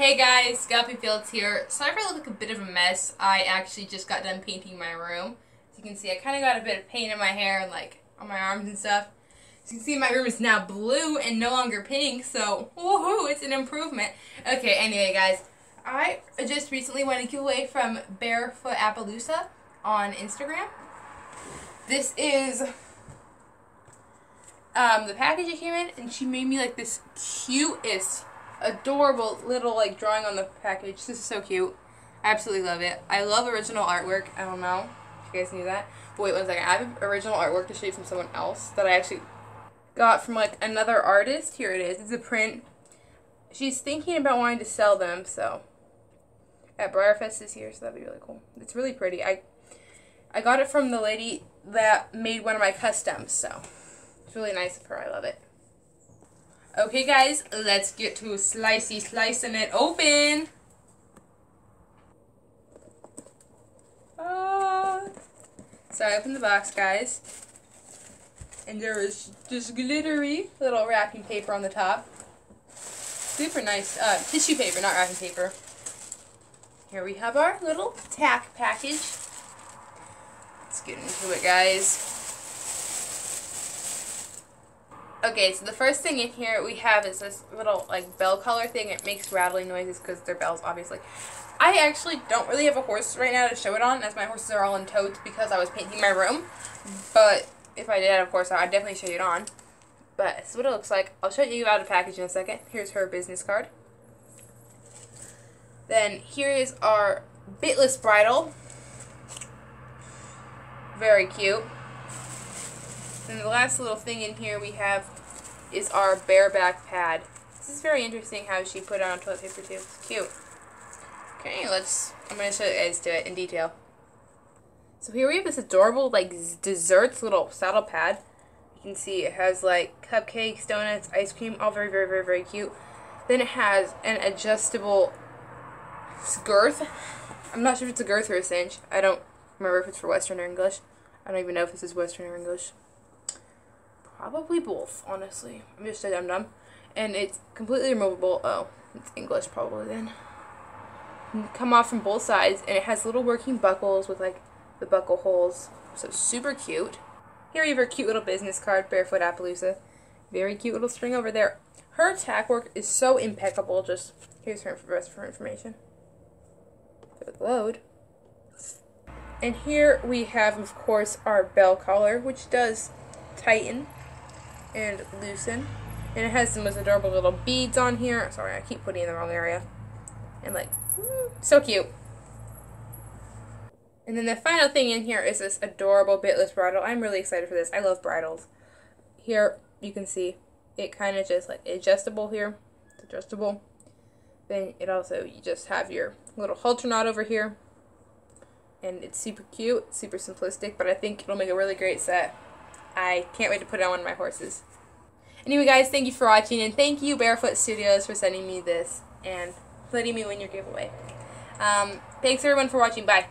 Hey guys, Scalpy Fields here. Sorry if I look like a bit of a mess. I actually just got done painting my room. As you can see, I kind of got a bit of paint in my hair and like on my arms and stuff. As you can see, my room is now blue and no longer pink, so woohoo, it's an improvement. Okay, anyway guys, I just recently won a giveaway from Barefoot Appaloosa on Instagram. This is um, the package it came in, and she made me like this cutest adorable little like drawing on the package. This is so cute. I absolutely love it. I love original artwork. I don't know if you guys knew that. But wait one second. I have original artwork to show you from someone else that I actually got from like another artist. Here it is. It's a print. She's thinking about wanting to sell them, so at BreyerFest this year, so that'd be really cool. It's really pretty. I I got it from the lady that made one of my customs, so it's really nice of her. I love it. Okay, guys, let's get to slicey slicing it open. Uh, so I opened the box, guys. And there is this glittery little wrapping paper on the top. Super nice. Uh, tissue paper, not wrapping paper. Here we have our little tack package. Let's get into it, guys. Okay, so the first thing in here we have is this little like bell collar thing. It makes rattling noises because they're bells, obviously. I actually don't really have a horse right now to show it on, as my horses are all in totes because I was painting my room. But if I did, of course, I'd definitely show you it on. But this is what it looks like. I'll show you out of package in a second. Here's her business card. Then here is our bitless bridle. Very cute. And the last little thing in here we have is our bareback pad. This is very interesting how she put it on toilet paper too. It's cute. Okay, let's, I'm going to show you guys to it in detail. So here we have this adorable, like, desserts little saddle pad. You can see it has, like, cupcakes, donuts, ice cream, all very, very, very, very cute. Then it has an adjustable girth. I'm not sure if it's a girth or a cinch. I don't remember if it's for Western or English. I don't even know if this is Western or English. Probably both, honestly. I'm just a dum-dum. And it's completely removable. Oh, it's English probably then. Come off from both sides, and it has little working buckles with, like, the buckle holes. So super cute. Here we have our cute little business card, Barefoot Appaloosa. Very cute little string over there. Her tack work is so impeccable. Just, here's her rest for information. Load. And here we have, of course, our bell collar, which does tighten and loosen. And it has the most adorable little beads on here. Sorry, I keep putting in the wrong area. And like, so cute. And then the final thing in here is this adorable bitless bridle. I'm really excited for this. I love bridles. Here, you can see it kind of just like adjustable here. It's adjustable. Then it also, you just have your little halter knot over here. And it's super cute, super simplistic, but I think it'll make a really great set. I can't wait to put it on one of my horses. Anyway, guys, thank you for watching, and thank you, Barefoot Studios, for sending me this and letting me win your giveaway. Um, thanks, everyone, for watching. Bye.